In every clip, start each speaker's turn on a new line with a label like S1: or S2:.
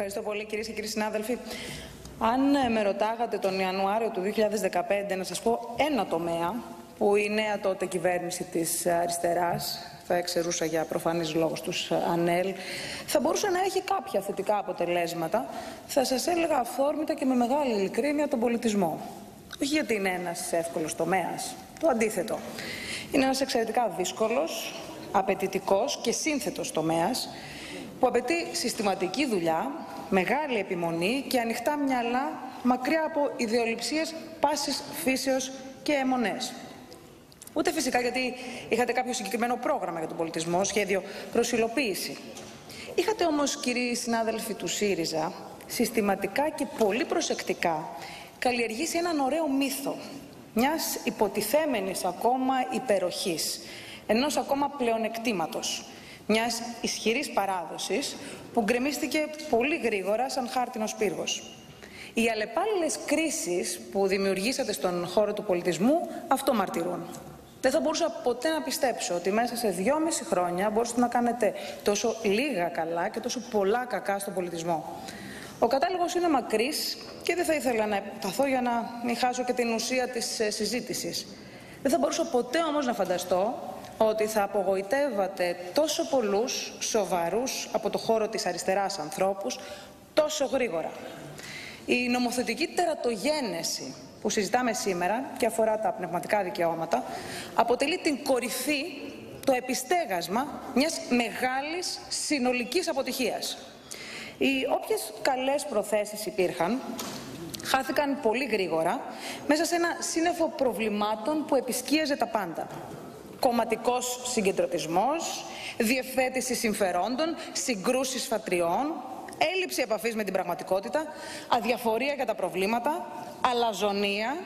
S1: Ευχαριστώ πολύ κυρίες και κύριοι συνάδελφοι. Αν ε, με ρωτάγατε τον Ιανουάριο του 2015 να σας πω ένα τομέα που η νέα τότε κυβέρνηση της αριστεράς θα εξαιρούσα για προφανείς λόγους τους ε, ΑΝΕΛ, θα μπορούσε να έχει κάποια θετικά αποτελέσματα. Θα σας έλεγα αφόρμητα και με μεγάλη ειλικρίνεια τον πολιτισμό. Όχι γιατί είναι ένας εύκολος τομέας, το αντίθετο. Είναι ένας εξαιρετικά δύσκολος, απαιτητικός και σύνθετος τομέας που απαιτεί συστηματική δουλειά, μεγάλη επιμονή και ανοιχτά μυαλά μακριά από ιδεολειψίες πάσης φύσεως και αιμονές. Ούτε φυσικά γιατί είχατε κάποιο συγκεκριμένο πρόγραμμα για τον πολιτισμό, σχέδιο προσιλοποίηση. Είχατε όμως, κύριοι συνάδελφοι του ΣΥΡΙΖΑ, συστηματικά και πολύ προσεκτικά καλλιεργήσει έναν ωραίο μύθο μιας υποτιθέμενης ακόμα υπεροχής, ενός ακόμα πλεονεκτήματος, μιας ισχυρής παράδοσης που γκρεμίστηκε πολύ γρήγορα σαν χάρτινος πύργος. Οι αλλεπάλληλες κρίσεις που δημιουργήσατε στον χώρο του πολιτισμού αυτό μαρτυρούν. Δεν θα μπορούσα ποτέ να πιστέψω ότι μέσα σε δυόμιση χρόνια μπορούσατε να κάνετε τόσο λίγα καλά και τόσο πολλά κακά στον πολιτισμό. Ο κατάλογος είναι μακρύς και δεν θα ήθελα να επιταθώ για να μην χάσω και την ουσία της ε, συζήτησης. Δεν θα μπορούσα ποτέ όμως να φανταστώ ότι θα απογοητεύατε τόσο πολλούς σοβαρούς από το χώρο της αριστεράς ανθρώπους τόσο γρήγορα. Η νομοθετική τερατογένεση που συζητάμε σήμερα και αφορά τα πνευματικά δικαιώματα αποτελεί την κορυφή, το επιστέγασμα μιας μεγάλης συνολικής αποτυχίας. Οι όποιες καλές προθέσεις υπήρχαν χάθηκαν πολύ γρήγορα μέσα σε ένα σύννεφο προβλημάτων που επισκίαζε τα πάντα. Κομματικός συγκεντρωτισμός, διευθέτηση συμφερόντων, συγκρούσεις φατριών, έλλειψη επαφής με την πραγματικότητα, αδιαφορία για τα προβλήματα, αλαζονία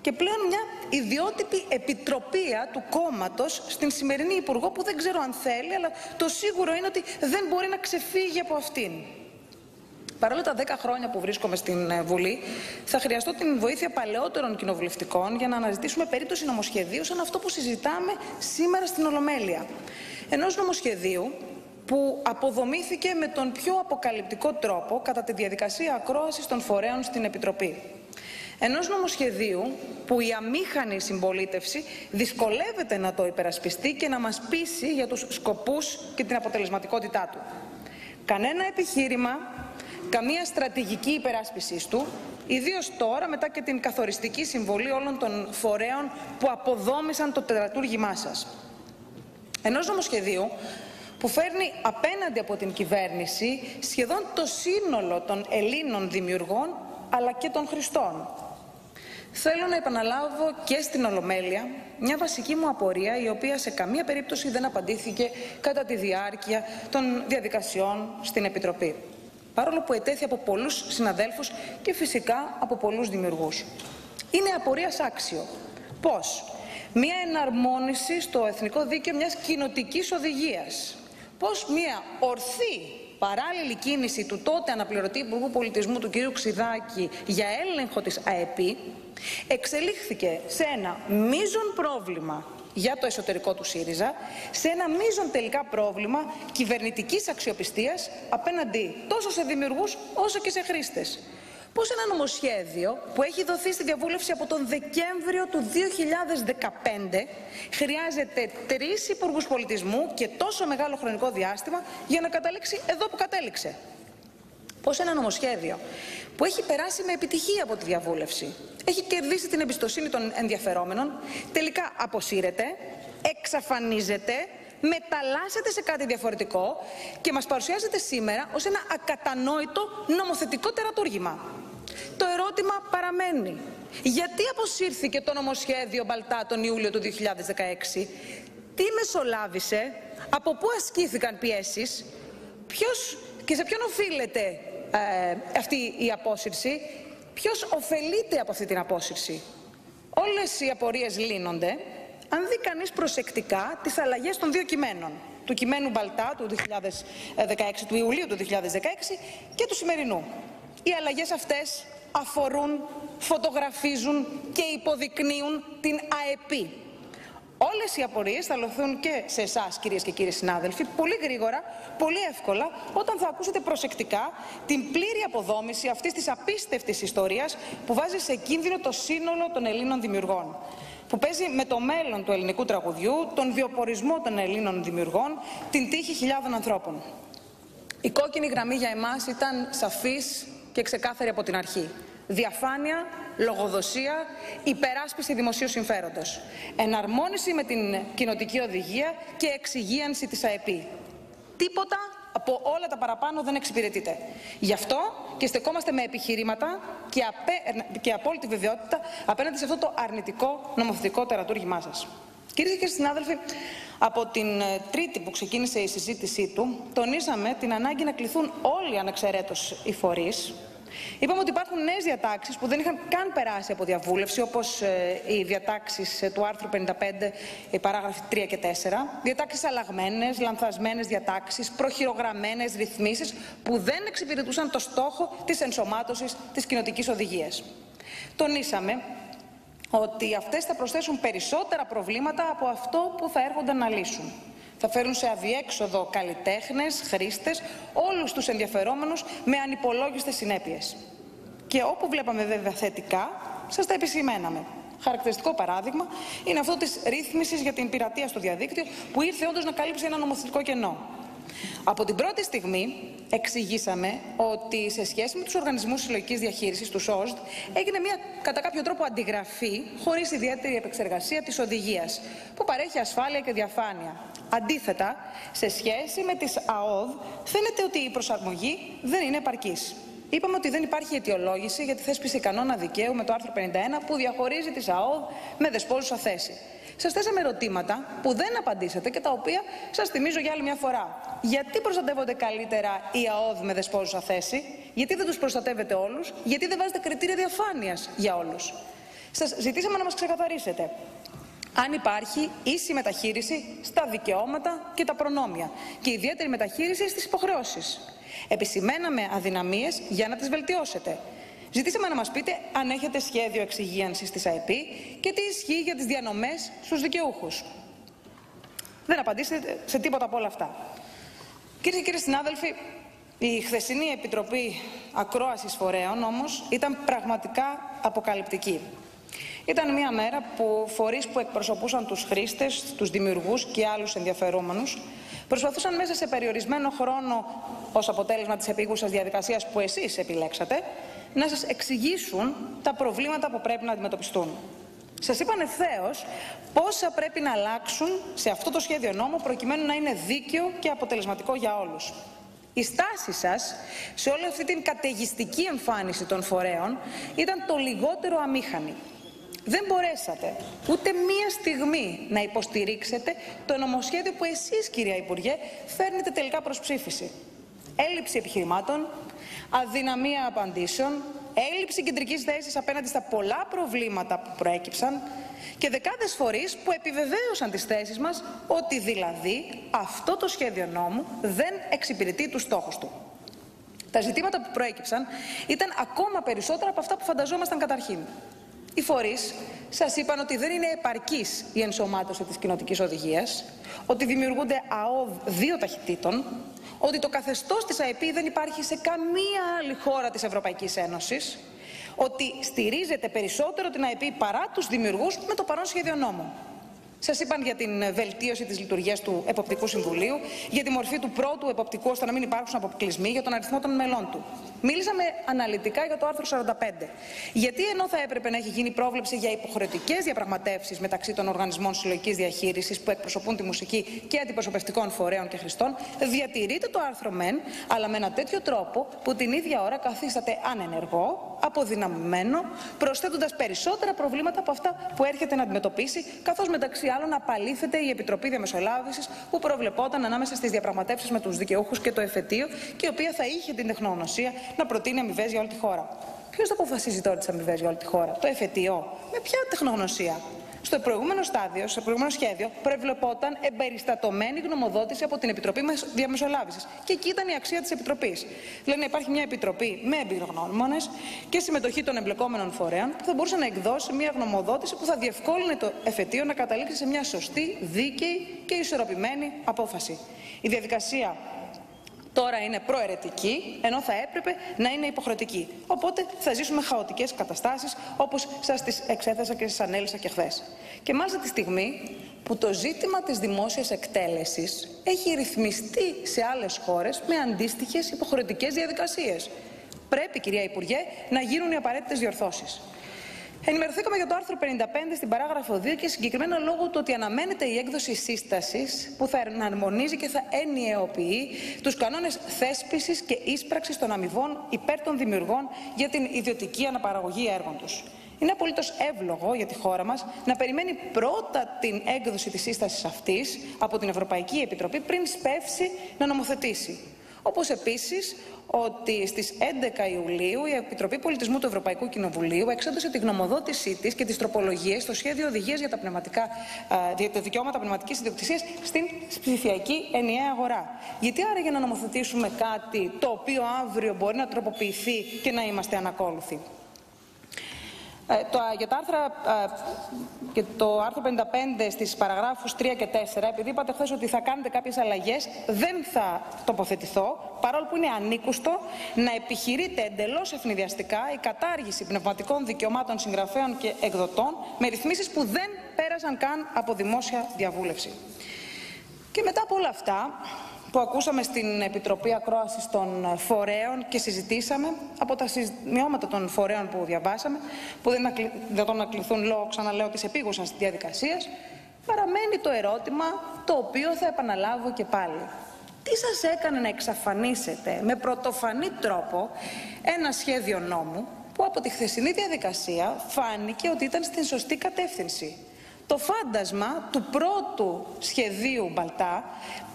S1: και πλέον μια ιδιότυπη επιτροπία του κόμματος στην σημερινή Υπουργό που δεν ξέρω αν θέλει, αλλά το σίγουρο είναι ότι δεν μπορεί να ξεφύγει από αυτήν. Παρόλα τα 10 χρόνια που βρίσκομαι στην ε, Βουλή, θα χρειαστώ την βοήθεια παλαιότερων κοινοβουλευτικών για να αναζητήσουμε περίπτωση νομοσχεδίου σαν αυτό που συζητάμε σήμερα στην Ολομέλεια. Ενός νομοσχεδίου που αποδομήθηκε με τον πιο αποκαλυπτικό τρόπο κατά τη διαδικασία ακρόασης των φορέων στην Επιτροπή. Ενός νομοσχεδίου που η αμήχανη συμπολίτευση δυσκολεύεται να το υπερασπιστεί και να μας πείσει για τους σκοπούς και την αποτελεσματικότητά του. Κανένα επιχείρημα καμία στρατηγική υπεράσπισης του, ιδίως τώρα μετά και την καθοριστική συμβολή όλων των φορέων που αποδόμησαν το τερατούργημά σας. Ενός νομοσχεδίου που φέρνει απέναντι από την κυβέρνηση σχεδόν το σύνολο των Ελλήνων δημιουργών αλλά και των χρηστών. Θέλω να επαναλάβω και στην Ολομέλεια μια βασική μου απορία η οποία σε καμία περίπτωση δεν απαντήθηκε κατά τη διάρκεια των διαδικασιών στην Επιτροπή παρόλο που ετέθη από πολλούς συναδέλφους και φυσικά από πολλούς δημιουργούς. Είναι απορίας άξιο. Πώς; Μία εναρμόνιση στο εθνικό δίκαιο μιας κοινοτικής οδηγίας. Πώς μία ορθή παράλληλη κίνηση του τότε αναπληρωτή Υπουργού Πολιτισμού του κ. Ξιδάκη για έλεγχο της ΑΕΠ εξελίχθηκε σε ένα μείζον πρόβλημα για το εσωτερικό του ΣΥΡΙΖΑ σε ένα μείζον τελικά πρόβλημα κυβερνητικής αξιοπιστίας απέναντι τόσο σε δημιουργούς όσο και σε χρήστες. Πώς ένα νομοσχέδιο που έχει δοθεί στη διαβούλευση από τον Δεκέμβριο του 2015 χρειάζεται τρεις υπουργούς πολιτισμού και τόσο μεγάλο χρονικό διάστημα για να καταλήξει εδώ που κατέληξε; Πώς ένα νομοσχέδιο που έχει περάσει με επιτυχία από τη διαβούλευση, έχει κερδίσει την εμπιστοσύνη των ενδιαφερόμενων, τελικά αποσύρεται, εξαφανίζεται, μεταλλάσσεται σε κάτι διαφορετικό και μας παρουσιάζεται σήμερα ως ένα ακατανόητο νομοθετικό τερατούργημα. Το ερώτημα παραμένει. Γιατί αποσύρθηκε το νομοσχέδιο Μπαλτά τον Ιούλιο του 2016, τι μεσολάβησε, από πού ασκήθηκαν πιέσεις, ποιος και σε ποιον οφείλεται ε, αυτή η απόσυρση, ποιος ωφελείται από αυτή την απόσυρση; Όλες οι απορίες λύνονται αν δει κανείς προσεκτικά τις αλλαγές των δύο κειμένων. Του κειμένου Μπαλτά του, 2016, του Ιουλίου του 2016 και του σημερινού. Οι αλλαγές αυτές αφορούν, φωτογραφίζουν και υποδεικνύουν την ΑΕΠ. Όλες οι απορίες θα λωθούν και σε εσάς, κυρίες και κύριοι συνάδελφοι, πολύ γρήγορα, πολύ εύκολα, όταν θα ακούσετε προσεκτικά την πλήρη αποδόμηση αυτής της απίστευτης ιστορίας που βάζει σε κίνδυνο το σύνολο των Ελλήνων δημιουργών. Που παίζει με το μέλλον του ελληνικού τραγουδιού, τον βιοπορισμό των Ελλήνων δημιουργών, την τύχη χιλιάδων ανθρώπων. Η κόκκινη γραμμή για εμάς ήταν σαφής και ξεκάθαρη από την αρχή. Διαφάνεια, λογοδοσία, υπεράσπιση δημοσίου συμφέροντος. Εναρμόνιση με την κοινοτική οδηγία και εξυγίανση της ΑΕΠΗ. Τίποτα από όλα τα παραπάνω δεν εξυπηρετείται. Γι' αυτό και στεκόμαστε με επιχειρήματα και, απέ... και απόλυτη βεβαιότητα απέναντι σε αυτό το αρνητικό νομοθετικό τερατούργημά σας. Κυρίες και συνάδελφοι, από την ε, Τρίτη που ξεκίνησε η συζήτησή του, τονίσαμε την ανάγκη να κληθούν όλοι ανεξαιρέτως οι φορείς Είπαμε ότι υπάρχουν νέες διατάξεις που δεν είχαν καν περάσει από διαβούλευση, όπως ε, οι διατάξεις ε, του άρθρου 55, οι παράγραφοι 3 και 4. Διατάξεις αλλαγμένες, λανθασμένες διατάξεις, προχειρογραμμένες ρυθμίσεις που δεν εξυπηρετούσαν το στόχο της ενσωμάτωσης της κοινοτικής οδηγίας. Τονίσαμε ότι αυτές θα προσθέσουν περισσότερα προβλήματα από αυτό που θα έρχονταν να λύσουν θα φέρουν σε αδιέξοδο καλλιτέχνες, χρήστες, όλους τους ενδιαφερόμενους με ανυπολόγιστες συνέπειες. Και όπου βλέπαμε βέβαια θετικά, σας τα επισημέναμε. Χαρακτηριστικό παράδειγμα είναι αυτό της ρύθμισης για την πειρατεία στο διαδίκτυο που ήρθε όντως να καλύψει ένα νομοθετικό κενό. Από την πρώτη στιγμή εξηγήσαμε ότι σε σχέση με τους οργανισμούς συλλογικής διαχείρισης, τους ΣΟΣΔ, έγινε μια κατά κάποιο τρόπο αντιγραφή χωρίς ιδιαίτερη επεξεργασία της οδηγίας, που παρέχει ασφάλεια και διαφάνεια. Αντίθετα, σε σχέση με τις ΑΟΔ, φαίνεται ότι η προσαρμογή δεν είναι επαρκής. Είπαμε ότι δεν υπάρχει αιτιολόγηση για τη θέσπιση κανόνα δικαίου με το άρθρο 51 που διαχωρίζει τις ΑΟΔ με δεσπόζουσα θέση. Σας θέσαμε ερωτήματα που δεν απαντήσατε και τα οποία σας θυμίζω για άλλη μια φορά. Γιατί προστατεύονται καλύτερα οι ΑΟΔ με δεσπόζουσα θέση, γιατί δεν τους προστατεύετε όλους, γιατί δεν βάζετε κριτήρια διαφάνειας για όλους; Σας ζητήσαμε να μας ξεκαθαρίσετε αν υπάρχει ίση μεταχείριση στα δικαιώματα και τα προνόμια και ιδιαίτερη μεταχείριση στις υποχρεώσεις. Επισημέναμε αδυναμίες για να τις βελτιώσετε. Ζητήσαμε να μας πείτε αν έχετε σχέδιο εξυγίανσης της ΑΕΠ και τι ισχύει για τις διανομές στους δικαιούχους. Δεν απαντήσετε σε τίποτα από όλα αυτά. Κύριε και κύριοι συνάδελφοι, η χθεσινή Επιτροπή Ακρόασης Φορέων όμως ήταν πραγματικά αποκαλυπτική. Ήταν μια μέρα που φορείς που εκπροσωπούσαν τους χρήστες, τους δημιουργούς και άλλους ενδιαφερόμενους προσπαθούσαν μέσα σε περιορισμένο χρόνο ως αποτέλεσμα της επίγουσας διαδικασίας που εσείς επιλέξατε να σας εξηγήσουν τα προβλήματα που πρέπει να αντιμετωπιστούν. Σας είπαν ευθέω πόσα πρέπει να αλλάξουν σε αυτό το σχέδιο νόμου προκειμένου να είναι δίκαιο και αποτελεσματικό για όλους. Η στάση σας σε όλη αυτή την καταιγιστική εμφάνιση των φορέων ήταν το λιγότερο αμήχανη. Δεν μπορέσατε ούτε μία στιγμή να υποστηρίξετε το νομοσχέδιο που εσείς, κυρία Υπουργέ, φέρνετε τελικά προς ψήφιση. Έλλειψη επιχειρημάτων, αδυναμία απαντήσεων, έλλειψη κεντρικής θέσης απέναντι στα πολλά προβλήματα που προέκυψαν και δεκάδες φορείς που επιβεβαίωσαν τις θέσεις μας ότι δηλαδή αυτό το σχέδιο νόμου δεν εξυπηρετεί τους στόχους του. Τα ζητήματα που προέκυψαν ήταν ακόμα περισσότερα από αυτά που φανταζόμασταν καταρχήν. Οι φορείς σας είπαν ότι δεν είναι επαρκής η ενσωμάτωση της κοινοτικής οδηγίας, ότι δημιουργούνται ΑΟΔ δύο ταχυτήτων, ότι το καθεστώς της ΑΕΠ δεν υπάρχει σε καμία άλλη χώρα της Ευρωπαϊκής Ένωσης, ότι στηρίζεται περισσότερο την ΑΕΠ παρά τους δημιουργούς με το παρόν σχέδιο νόμου. Σας είπαν για την βελτίωση της λειτουργίας του Εποπτικού Συμβουλίου, για τη μορφή του πρώτου εποπτικού ώστε να μην υπάρξουν αποκλεισμοί, για τον αριθμό των μελών του. Μίλησαμε αναλυτικά για το άρθρο 45. Γιατί ενώ θα έπρεπε να έχει γίνει πρόβλεψη για υποχρεωτικές διαπραγματεύσεις μεταξύ των οργανισμών συλλογικής διαχείρισης που εκπροσωπούν τη μουσική και αντιπροσωπευτικών φορέων και χρηστών, διατηρείται το άρθρο μεν, αλλά με ένα τέτοιο τρόπο που την ίδια ώρα καθίσταται ανενεργό, αποδυναμμένο, προσθέτοντας περισσότερα προβλήματα από αυτά που έρχεται να αντιμετωπίσει, καθώς μεταξύ άλλων απαλήφεται η Επιτροπή Διαμεσολάβησης που προβλεπόταν ανάμεσα στις διαπραγματεύσεις με τους δικαιούχους και το εφετείο και η οποία θα είχε την τεχνογνωσία να προτείνει αμοιβές για όλη τη χώρα. Ποιος θα αποφασίζει τώρα τις αμοιβές για όλη τη χώρα, το εφετείο, με ποια τεχνογνωσία; Στο προηγούμενο στάδιο, στο προηγούμενο σχέδιο, προβλεπόταν εμπεριστατωμένη γνωμοδότηση από την Επιτροπή Διαμεσολάβησης. Και εκεί ήταν η αξία της Επιτροπής. Δηλαδή να υπάρχει μια Επιτροπή με εμπειρογνώμονες και συμμετοχή των εμπλεκόμενων φορέων που θα μπορούσε να εκδώσει μια γνωμοδότηση που θα διευκόλυνε το εφετείο να καταλήξει σε μια σωστή, δίκαιη και ισορροπημένη απόφαση. Η διαδικασία τώρα είναι προαιρετική, ενώ θα έπρεπε να είναι υποχρεωτική. Οπότε θα ζήσουμε χαοτικές καταστάσεις, όπως σας τις εξέθεσα και σας ανέλησα και χθες. Και μάλιστα τη στιγμή που το ζήτημα της δημόσιας εκτέλεσης έχει ρυθμιστεί σε άλλες χώρες με αντίστοιχες υποχρεωτικές διαδικασίες. Πρέπει, κυρία Υπουργέ, να γίνουν οι απαραίτητες διορθώσεις. Ενημερωθήκαμε για το άρθρο 55 στην παράγραφο 2 και συγκεκριμένα λόγω του ότι αναμένεται η έκδοση σύστασης που θα εναρμονίζει και θα ενιαιοποιεί τους κανόνες θέσπισης και ίσπραξης των αμοιβών υπέρ των δημιουργών για την ιδιωτική αναπαραγωγή έργων τους. Είναι απολύτως εύλογο για τη χώρα μας να περιμένει πρώτα την έκδοση της σύστασης αυτής από την Ευρωπαϊκή Επιτροπή πριν σπεύσει να νομοθετήσει. Όπως επίσης ότι στις 11 Ιουλίου η Επιτροπή Πολιτισμού του Ευρωπαϊκού Κοινοβουλίου εξέδωσε τη γνωμοδότησή της και τις τροπολογίες στο σχέδιο οδηγίας για τα, πνευματικά, για τα δικαιώματα πνευματικής ιδιοκτησίας στην ψηφιακή ενιαία αγορά. Γιατί άρα για να νομοθετήσουμε κάτι το οποίο αύριο μπορεί να τροποποιηθεί και να είμαστε ανακόλουθοι; Ε, το, για, τα άρθρα, ε, το άρθρο 55 στις παραγράφους 3 και 4, επειδή είπατε χθες ότι θα κάνετε κάποιες αλλαγές, δεν θα τοποθετηθώ, παρόλο που είναι ανήκουστο να επιχειρείτε εντελώς ευνηδιαστικά η κατάργηση πνευματικών δικαιωμάτων συγγραφέων και εκδοτών με ρυθμίσεις που δεν πέρασαν καν από δημόσια διαβούλευση. Και μετά από όλα αυτά, που ακούσαμε στην Επιτροπή Ακρόασης των Φορέων και συζητήσαμε από τα σημειώματα των φορέων που διαβάσαμε, που δεν είναι δυνατόν να κληθούν λόγω, ξαναλέω, της επίγουσας διαδικασίας, παραμένει το ερώτημα το οποίο θα επαναλάβω και πάλι. Τι σας έκανε να εξαφανίσετε με πρωτοφανή τρόπο ένα σχέδιο νόμου που από τη χθεσινή διαδικασία φάνηκε ότι ήταν στην σωστή κατεύθυνση; Το φάντασμα του πρώτου σχεδίου Μπαλτά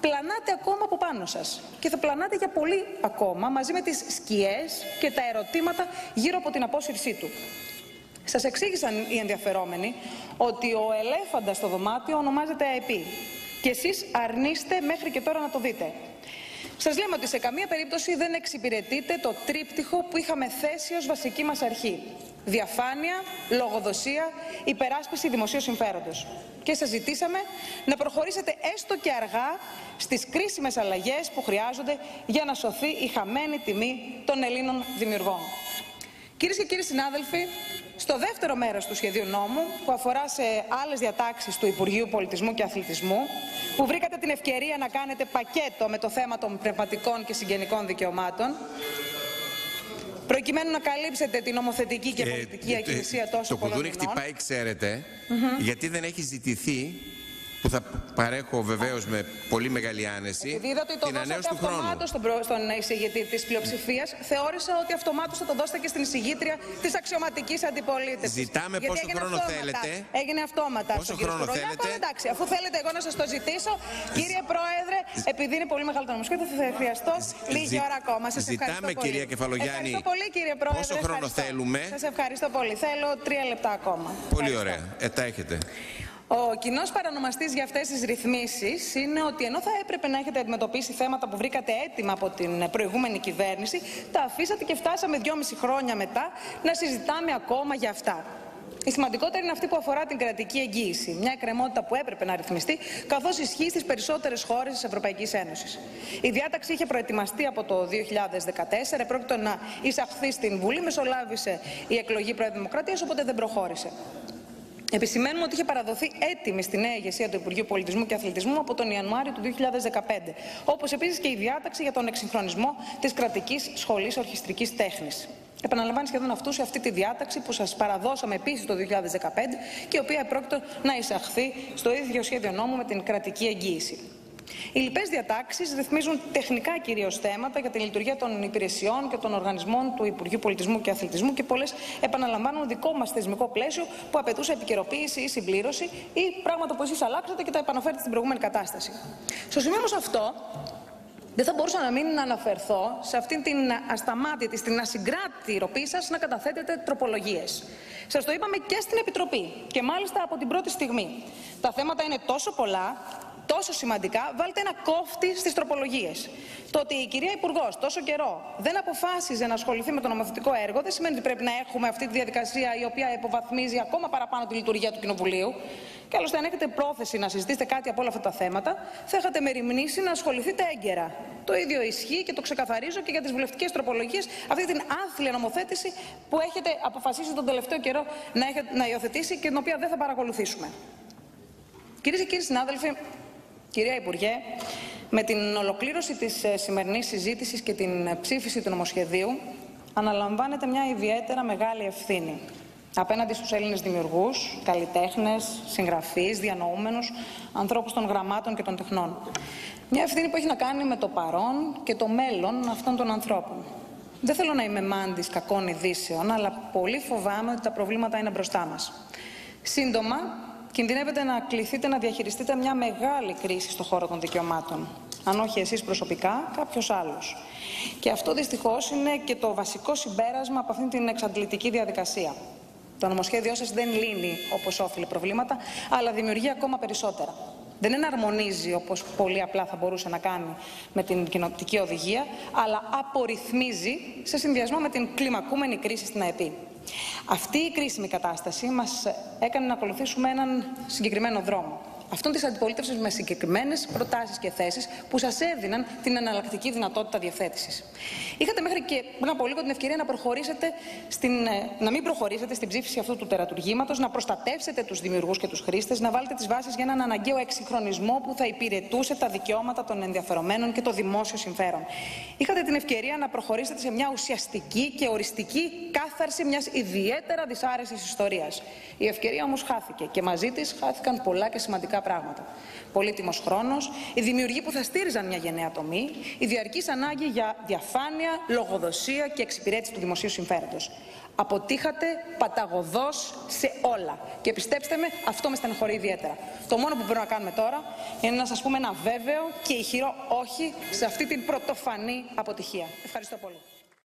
S1: πλανάτε ακόμα από πάνω σας και θα πλανάτε για πολύ ακόμα μαζί με τις σκιές και τα ερωτήματα γύρω από την απόσυρσή του. Σας εξήγησαν οι ενδιαφερόμενοι ότι ο ελέφαντας στο δωμάτιο ονομάζεται ΑΕΠ και εσείς αρνείστε μέχρι και τώρα να το δείτε. Σας λέμε ότι σε καμία περίπτωση δεν εξυπηρετείτε το τρίπτυχο που είχαμε θέσει ως βασική μας αρχή διαφάνεια, λογοδοσία, υπεράσπιση δημοσίου συμφέροντος. Και σας ζητήσαμε να προχωρήσετε έστω και αργά στις κρίσιμες αλλαγές που χρειάζονται για να σωθεί η χαμένη τιμή των Ελλήνων δημιουργών. Κυρίες και κύριοι συνάδελφοι, στο δεύτερο μέρος του σχεδίου νόμου, που αφορά σε άλλες διατάξεις του Υπουργείου Πολιτισμού και Αθλητισμού, που βρήκατε την ευκαιρία να κάνετε πακέτο με το θέμα των πνευματικών και συγγενικών δικαιωμάτων, προκειμένου να καλύψετε την νομοθετική και ε, πολιτική ε, ακινησία τόσο
S2: Το κουδούρι χτυπάει, ξέρετε, γιατί δεν έχει ζητηθεί που θα παρέχω βεβαίως με πολύ μεγάλη άνεση
S1: Επειδή είδα ότι το την ανέωση του χρόνου. Στον, στον εισηγητή της πλειοψηφίας, θεώρησα ότι αυτομάτως θα το δώσετε και στην εισηγήτρια της αξιωματικής αντιπολίτευσης.
S2: Ζητάμε
S1: Γιατί
S2: πόσο χρόνο
S1: αυτόματα.
S2: θέλετε.
S1: Έγινε αυτόματα.
S2: Πόσο χρόνο θέλετε.
S1: εντάξει, αφού θέλετε εγώ να σας το ζητήσω, κύριε Πρόεδρε, επειδή είναι πολύ μεγάλο το νομοσχέδιο, θα χρειαστώ λίγη ώρα ακόμα. Σας
S2: Ζητάμε, κυρία Κεφαλογιάννη.
S1: Ευχαριστώ πολύ, κύριε Πρόεδρε.
S2: Πόσο χρόνο θέλουμε.
S1: Σας ευχαριστώ πολύ. Θέλω τρία λεπτά ακόμα.
S2: Πολύ ωραία. Ε, τα έχετε.
S1: Ο κοινός παρανομαστής για αυτές τις ρυθμίσεις είναι ότι ενώ θα έπρεπε να έχετε αντιμετωπίσει θέματα που βρήκατε έτοιμα από την προηγούμενη κυβέρνηση, τα αφήσατε και φτάσαμε δυόμιση χρόνια μετά να συζητάμε ακόμα για αυτά. Η σημαντικότερη είναι αυτή που αφορά την κρατική εγγύηση. Μια εκκρεμότητα που έπρεπε να ρυθμιστεί, καθώς ισχύει στις περισσότερες χώρες της Ευρωπαϊκής Ένωσης. Η διάταξη είχε προετοιμαστεί από το 2014, πρόκειται να εισαχθεί στην Βουλή, μεσολάβησε η εκλογή Πρόεδρου Δημοκρατίας, οπότε δεν προχώρησε. Επισημαίνουμε ότι είχε παραδοθεί έτοιμη στη νέα ηγεσία του Υπουργείου Πολιτισμού και Αθλητισμού από τον Ιανουάριο του 2015. Όπως επίσης και η διάταξη για τον εξυγχρονισμό της κρατικής σχολής ορχιστρικής τέχνης. Επαναλαμβάνει σχεδόν αυτούς σε αυτή τη διάταξη που σας παραδώσαμε επίσης το 2015 και η οποία επρόκειτο να εισαχθεί στο ίδιο σχέδιο νόμου με την κρατική εγγύηση. Οι λοιπές διατάξεις ρυθμίζουν τεχνικά κυρίως θέματα για τη λειτουργία των υπηρεσιών και των οργανισμών του Υπουργείου Πολιτισμού και Αθλητισμού και πολλές επαναλαμβάνουν δικό μας θεσμικό πλαίσιο που απαιτούσε επικαιροποίηση ή συμπλήρωση ή πράγματα που εσείς αλλάξατε και τα επαναφέρετε στην προηγούμενη κατάσταση. Στο σημείο όμως αυτό, δεν θα μπορούσα να μην αναφερθώ σε αυτήν την ασταμάτητη, στην ασυγκράτητη ροπή σας να καταθέτετε τροπολογίες. Σας το είπαμε και στην Επιτροπή και μάλιστα από την πρώτη στιγμή. Τα θέματα είναι τόσο πολλά τόσο σημαντικά, βάλτε ένα κόφτη στις τροπολογίες. Το ότι η κυρία Υπουργός τόσο καιρό δεν αποφάσιζε να ασχοληθεί με το νομοθετικό έργο δεν σημαίνει ότι πρέπει να έχουμε αυτή τη διαδικασία η οποία υποβαθμίζει ακόμα παραπάνω τη λειτουργία του Κοινοβουλίου. Και άλλωστε, αν έχετε πρόθεση να συζητήσετε κάτι από όλα αυτά τα θέματα, θα είχατε μεριμνήσει να ασχοληθείτε έγκαιρα. Το ίδιο ισχύει και το ξεκαθαρίζω και για τις βουλευτικές τροπολογίες, αυτή την άθλια νομοθέτηση που έχετε αποφασίσει τον τελευταίο καιρό να, έχετε, να υιοθετήσει και την οποία δεν θα παρακολουθήσουμε. Κυρίες και κύριοι συνάδελφοι, Κυρία Υπουργέ, με την ολοκλήρωση της ε, σημερινής συζήτησης και την ε, ψήφιση του νομοσχεδίου αναλαμβάνεται μια ιδιαίτερα μεγάλη ευθύνη απέναντι στους Έλληνες δημιουργούς, καλλιτέχνες, συγγραφείς, διανοούμενους, ανθρώπους των γραμμάτων και των τεχνών. Μια ευθύνη που έχει να κάνει με το παρόν και το μέλλον αυτών των ανθρώπων. Δεν θέλω να είμαι μάντης κακών ειδήσεων, αλλά πολύ φοβάμαι ότι τα προβλήματα είναι μπροστά μας. Σύντομα, κινδυνεύετε να κληθείτε να διαχειριστείτε μια μεγάλη κρίση στον χώρο των δικαιωμάτων. Αν όχι εσείς προσωπικά, κάποιος άλλος. Και αυτό δυστυχώς είναι και το βασικό συμπέρασμα από αυτήν την εξαντλητική διαδικασία. Το νομοσχέδιό σας δεν λύνει όπως όφιλε προβλήματα, αλλά δημιουργεί ακόμα περισσότερα. Δεν εναρμονίζει όπως πολύ απλά θα μπορούσε να κάνει με την κοινοπτική οδηγία, αλλά απορριθμίζει σε συνδυασμό με την κλιμακούμενη κρίση στην ΑΕΠ. Αυτή η κρίσιμη κατάσταση μας έκανε να ακολουθήσουμε έναν συγκεκριμένο δρόμο αυτών της αντιπολίτευσης με συγκεκριμένες προτάσεις και θέσεις που σας έδιναν την εναλλακτική δυνατότητα διευθέτησης. Είχατε μέχρι και πριν από λίγο την ευκαιρία να, προχωρήσετε στην, ε, να μην προχωρήσετε στην ψήφιση αυτού του τερατουργήματος, να προστατεύσετε τους δημιουργούς και τους χρήστες, να βάλετε τις βάσεις για έναν αναγκαίο εξυγχρονισμό που θα υπηρετούσε τα δικαιώματα των ενδιαφερομένων και το δημόσιο συμφέρον. Είχατε την ευκαιρία να προχωρήσετε σε μια ουσιαστική και οριστική κάθαρση μιας ιδιαίτερα δυσάρεστη ιστορίας. Η ευκαιρία όμως χάθηκε και μαζί της χάθηκαν πολλά και σημαντικά πράγματα. Πολύτιμος χρόνος, η δημιουργοί που θα στήριζαν μια γενναία τομή, η διαρκής ανάγκη για διαφάνεια, λογοδοσία και εξυπηρέτηση του δημοσίου συμφέροντος. Αποτύχατε παταγωδός σε όλα. Και πιστέψτε με, αυτό με στενοχωρεί ιδιαίτερα. Το μόνο που μπορούμε να κάνουμε τώρα είναι να σας πούμε ένα βέβαιο και ηχηρό όχι σε αυτή την πρωτοφανή αποτυχία. Ευχαριστώ πολύ.